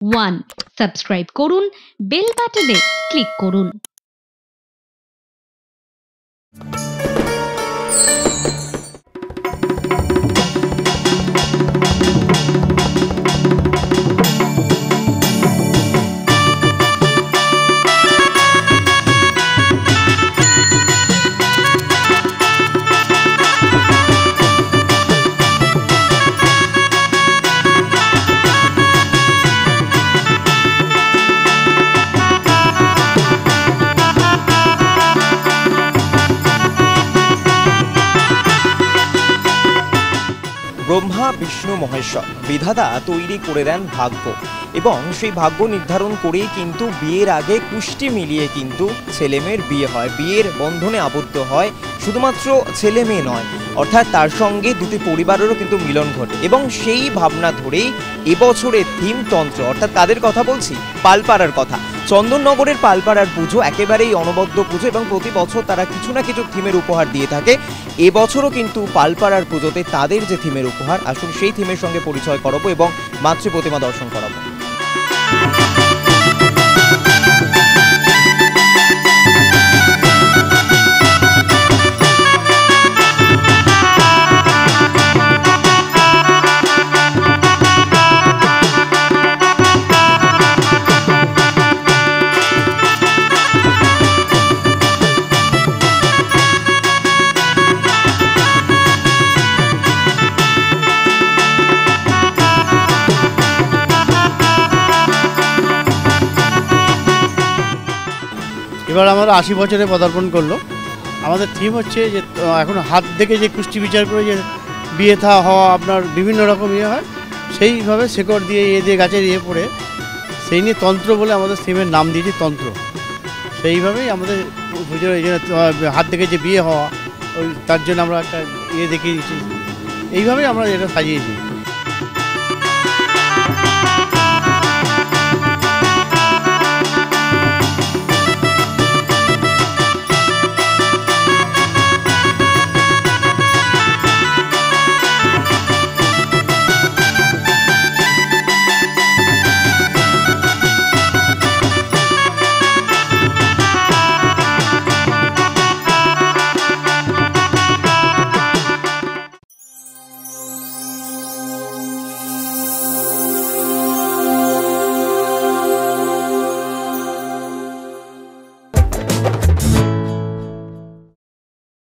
One subscribe করুন bell বাটনে click করুন। ব্রহ্মা, বিষ্ণু, মহেশ্বর। বিধাতা তৈরি করে দেন ভাগ্য। এবং সেই ভাগ্য নির্ধারণ করেই কিন্তু বিয়ের আগে কুষ্টি মিলিয়ে কিন্তু ছেলে মেয়ের বিয়ে হয়। বিয়ের বন্ধনে আবদ্ধ হয় শুধুমাত্র ছেলে মেয়ে নয়, অর্থাৎ তার সঙ্গে দুটি পরিবারেরও কিন্তু মিলন ঘটে এবং সেই ভাবনা ধরেই এবছরের থিম তন্ত্র, অর্থাৎ তাদের কথা বলছি? পালপাড়ার কথা। চন্দননগরের পালপাড়ার পুজো একেবারেই অনবদ্য পুজো এবং প্রতি বছর তারা কিছু না কিছু থিমের উপহার দিয়ে থাকে। এবছরও কিন্তু পালপাড়ার পুজোতে তাদের যে থিমের উপহার, আসুন সেই থিমের সঙ্গে পরিচয় করাবো এবং মাতৃ প্রতিমা দর্শন করাবো। এবার আমরা আশি বছরে পদার্পণ করল। আমাদের থিম হচ্ছে যে এখন হাত থেকে যে কুষ্টি বিচার করে যে বিয়ে থা, হওয়া আপনার বিভিন্ন রকম ইয়ে হয়, সেইভাবে শেকড় দিয়ে ইয়ে দিয়ে, গাছের ইয়ে পড়ে সেই নিয়ে তন্ত্র বলে আমাদের থিমের নাম দিয়েছি তন্ত্র। সেইভাবেই আমাদের পুজোর এই জন্য হাত থেকে যে বিয়ে হওয়া, ওই তার জন্য আমরা একটা ইয়ে দেখিয়ে দিচ্ছি এইভাবেই আমরা এটা সাজিয়েছি।